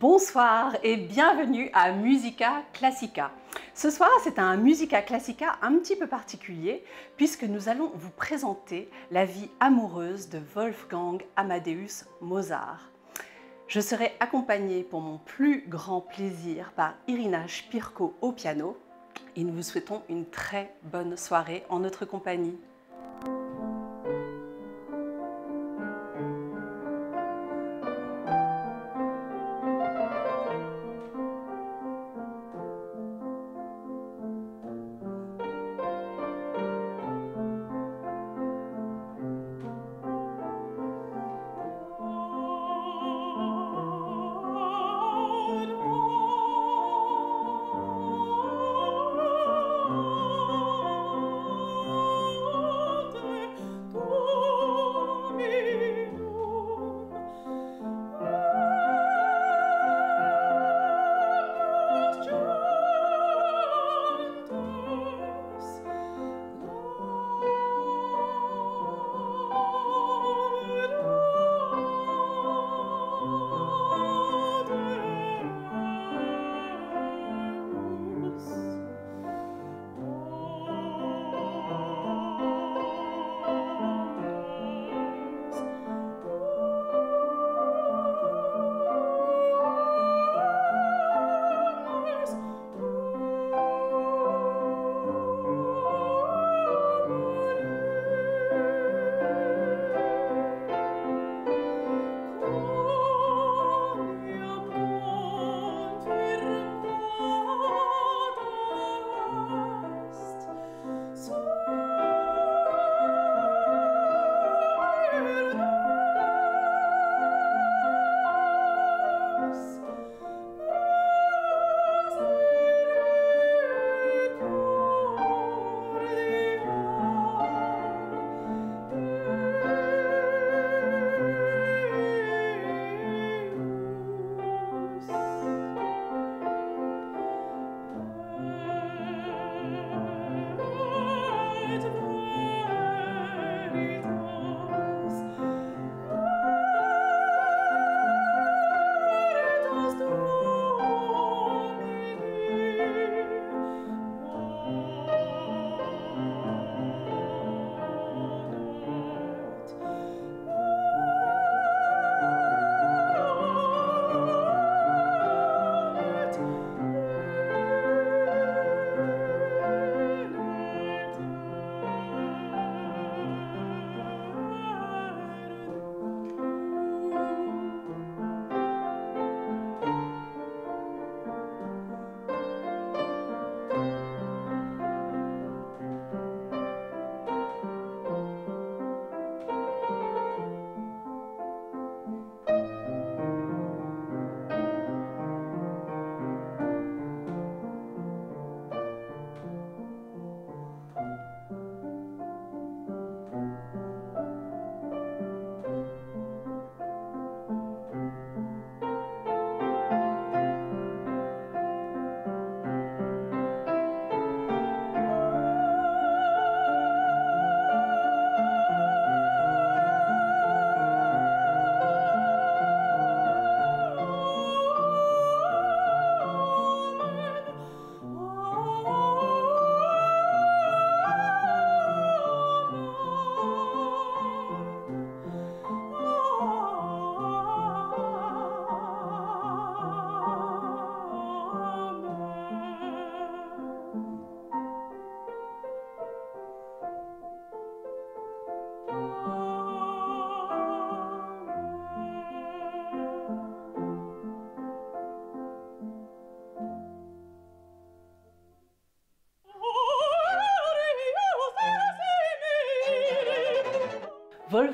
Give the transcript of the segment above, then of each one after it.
Bonsoir et bienvenue à Musica Classica. Ce soir, c'est un Musica Classica un petit peu particulier puisque nous allons vous présenter la vie amoureuse de Wolfgang Amadeus Mozart. Je serai accompagnée pour mon plus grand plaisir par Irina Spirko au piano et nous vous souhaitons une très bonne soirée en notre compagnie.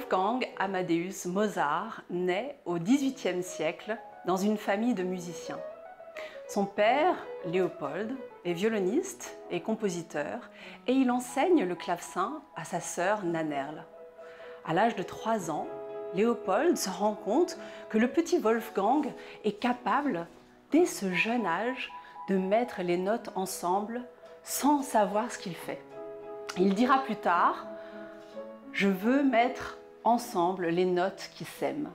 Wolfgang Amadeus Mozart naît au XVIIIe siècle dans une famille de musiciens. Son père, Léopold, est violoniste et compositeur et il enseigne le clavecin à sa sœur Nannerl. À l'âge de 3 ans, Léopold se rend compte que le petit Wolfgang est capable, dès ce jeune âge, de mettre les notes ensemble sans savoir ce qu'il fait. Il dira plus tard je veux mettre ensemble les notes qui s'aiment.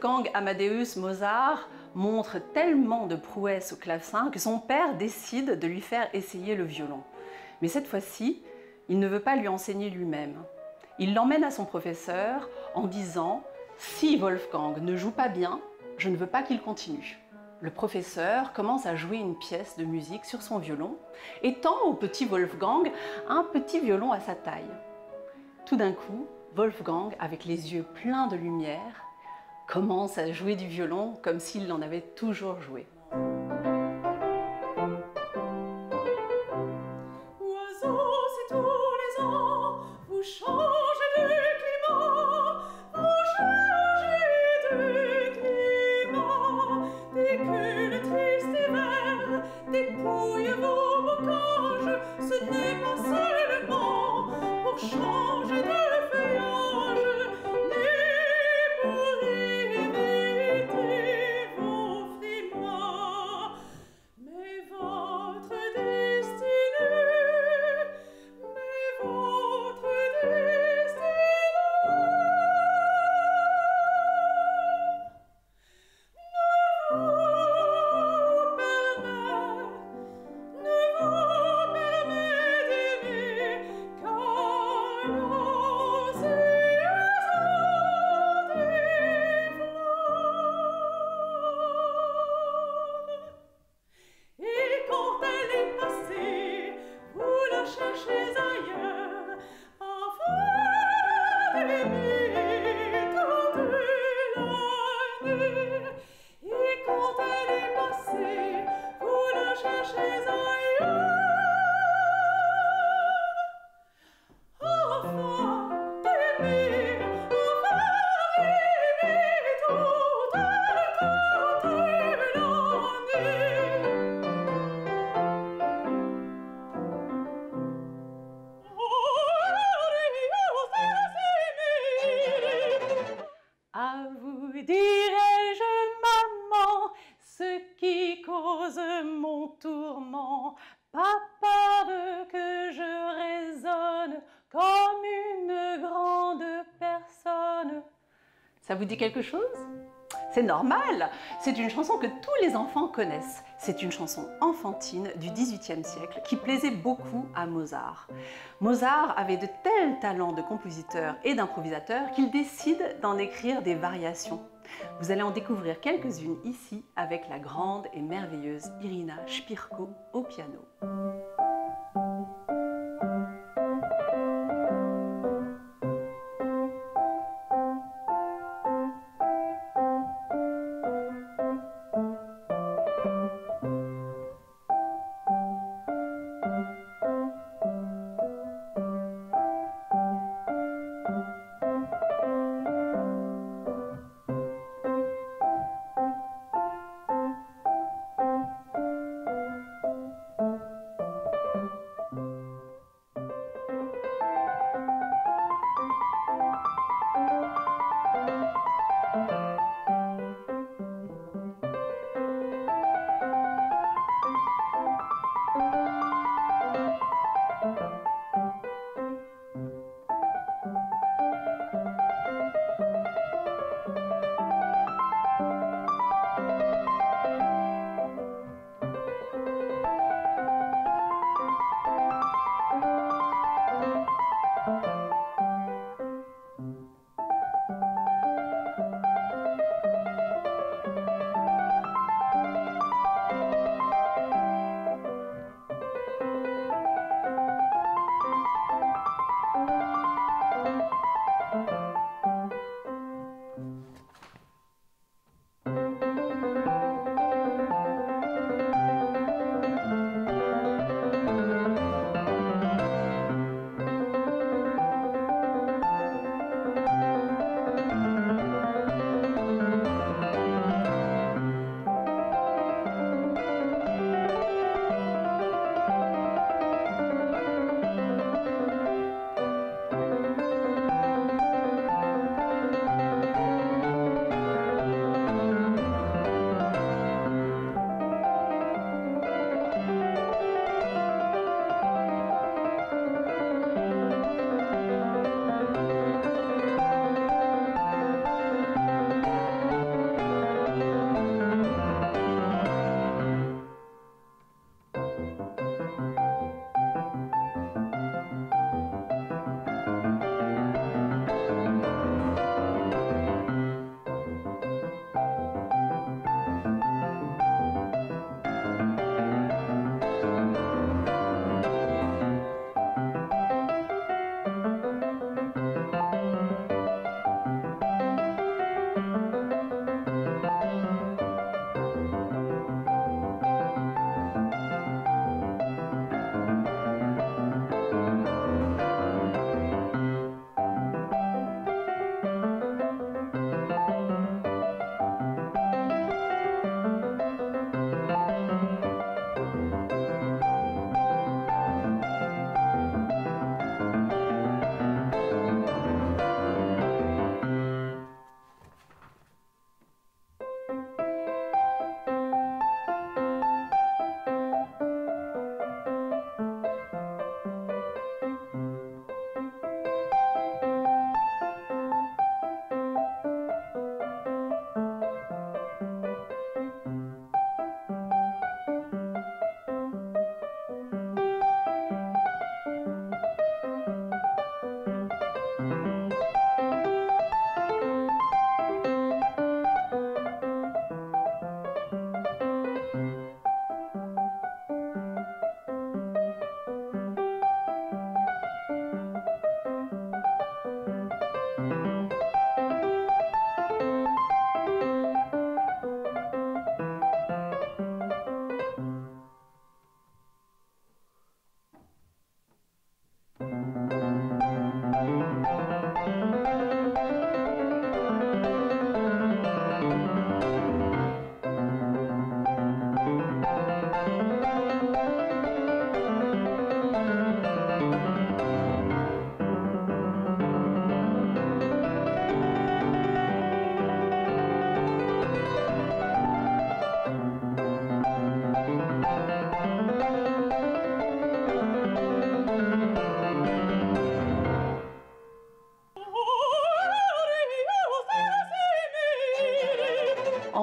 Wolfgang Amadeus Mozart montre tellement de prouesses au clavecin que son père décide de lui faire essayer le violon. Mais cette fois-ci, il ne veut pas lui enseigner lui-même. Il l'emmène à son professeur en disant Si Wolfgang ne joue pas bien, je ne veux pas qu'il continue. Le professeur commence à jouer une pièce de musique sur son violon et tend au petit Wolfgang un petit violon à sa taille. Tout d'un coup, Wolfgang, avec les yeux pleins de lumière, commence à jouer du violon comme s'il l'en avait toujours joué. Vous dit quelque chose? C'est normal, c'est une chanson que tous les enfants connaissent. C'est une chanson enfantine du XVIIIe siècle qui plaisait beaucoup à Mozart. Mozart avait de tels talents de compositeur et d'improvisateur qu'il décide d'en écrire des variations. Vous allez en découvrir quelques-unes ici avec la grande et merveilleuse Irina Spirko au piano.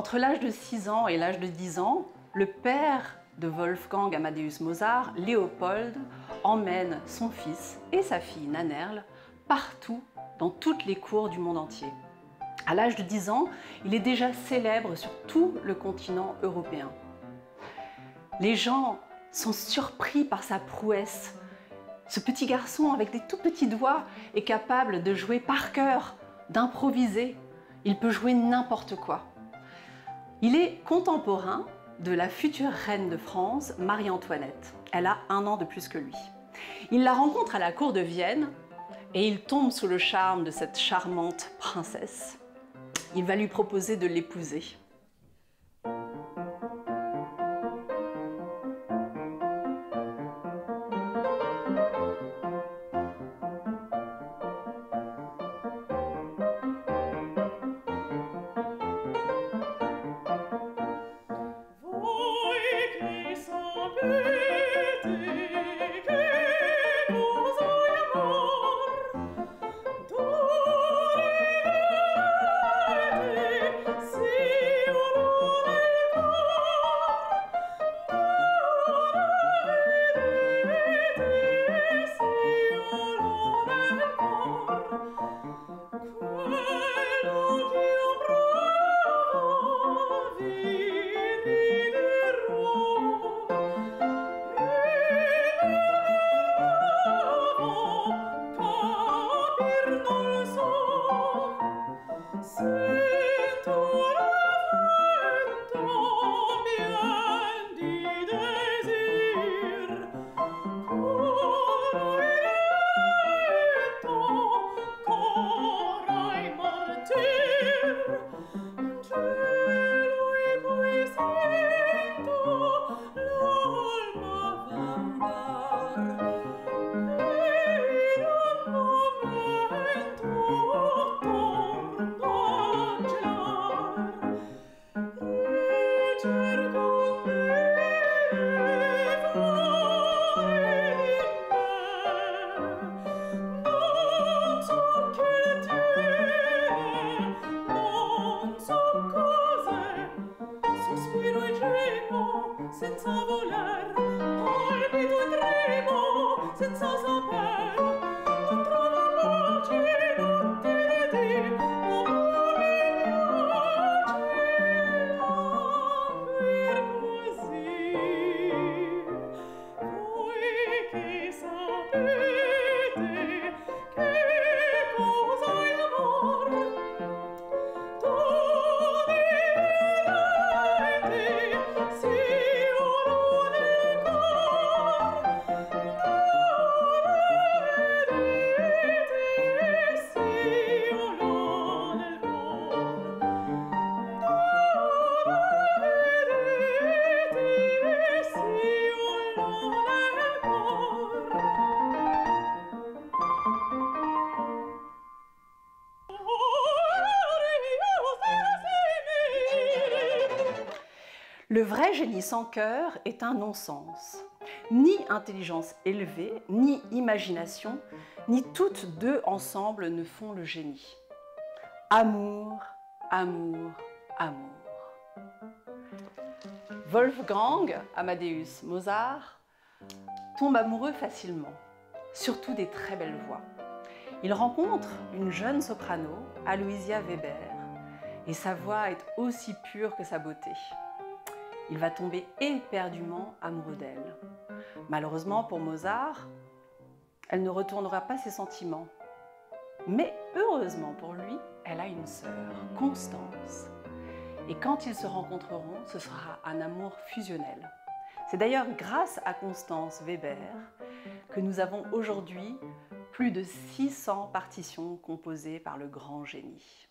Entre l'âge de 6 ans et l'âge de 10 ans, le père de Wolfgang Amadeus Mozart, Léopold, emmène son fils et sa fille Nannerl partout dans toutes les cours du monde entier. À l'âge de 10 ans, il est déjà célèbre sur tout le continent européen. Les gens sont surpris par sa prouesse. Ce petit garçon avec des tout petits doigts est capable de jouer par cœur, d'improviser. Il peut jouer n'importe quoi. Il est contemporain de la future reine de France, Marie-Antoinette. Elle a un an de plus que lui. Il la rencontre à la cour de Vienne et il tombe sous le charme de cette charmante princesse. Il va lui proposer de l'épouser. Le vrai génie sans cœur est un non-sens. Ni intelligence élevée, ni imagination, ni toutes deux ensemble ne font le génie. Amour, amour, amour. Wolfgang Amadeus Mozart tombe amoureux facilement, surtout des très belles voix. Il rencontre une jeune soprano, Aloysia Weber, et sa voix est aussi pure que sa beauté il va tomber éperdument amoureux d'elle. Malheureusement pour Mozart, elle ne retournera pas ses sentiments. Mais heureusement pour lui, elle a une sœur, Constance. Et quand ils se rencontreront, ce sera un amour fusionnel. C'est d'ailleurs grâce à Constance Weber que nous avons aujourd'hui plus de 600 partitions composées par le grand génie.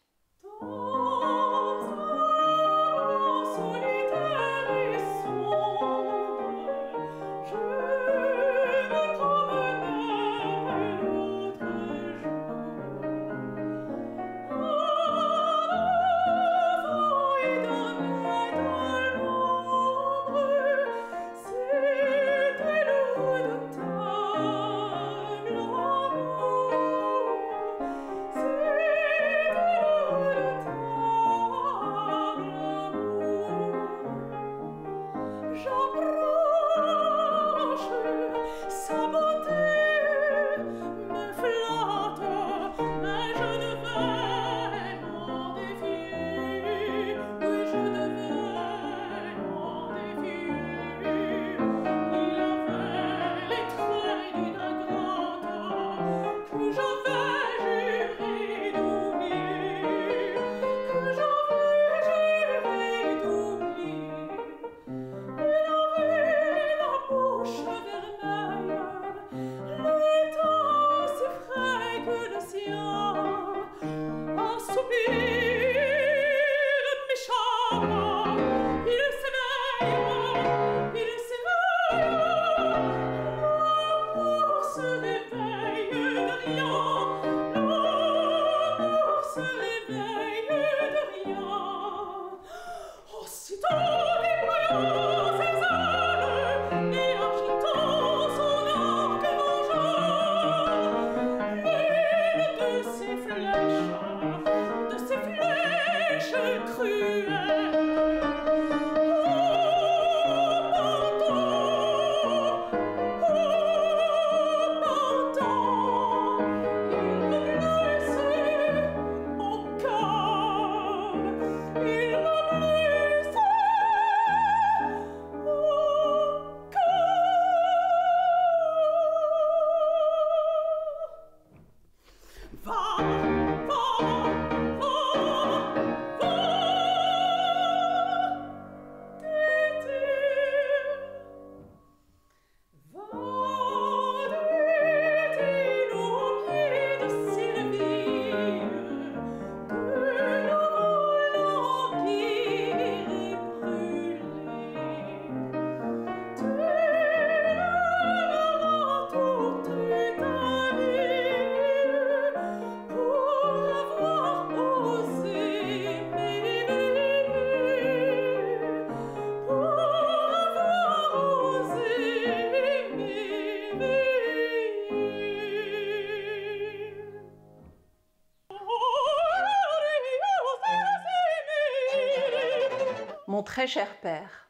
Mon très cher Père,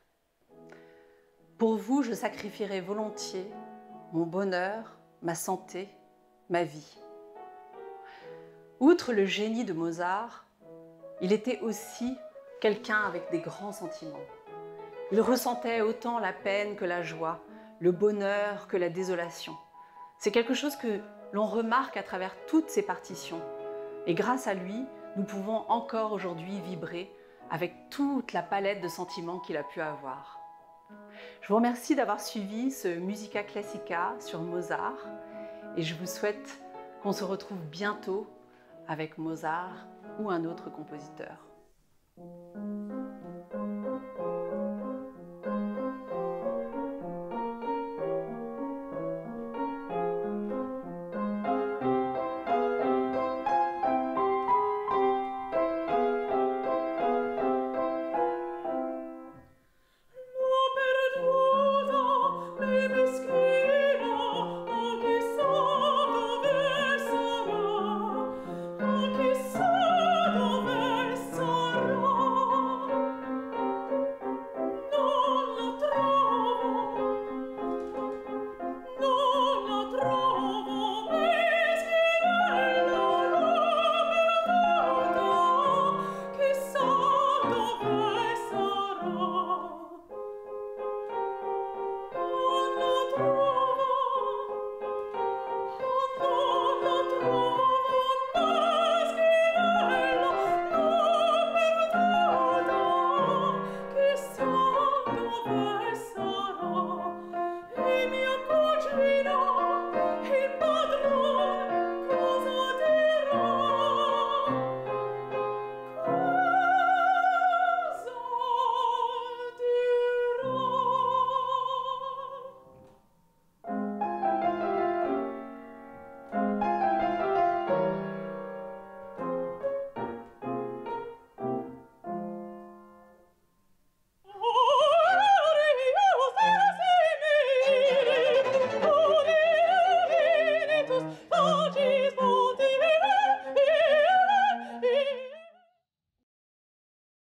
pour vous, je sacrifierai volontiers mon bonheur, ma santé, ma vie. Outre le génie de Mozart, il était aussi quelqu'un avec des grands sentiments. Il ressentait autant la peine que la joie, le bonheur que la désolation. C'est quelque chose que l'on remarque à travers toutes ses partitions. Et grâce à lui, nous pouvons encore aujourd'hui vibrer avec toute la palette de sentiments qu'il a pu avoir. Je vous remercie d'avoir suivi ce Musica Classica sur Mozart et je vous souhaite qu'on se retrouve bientôt avec Mozart ou un autre compositeur.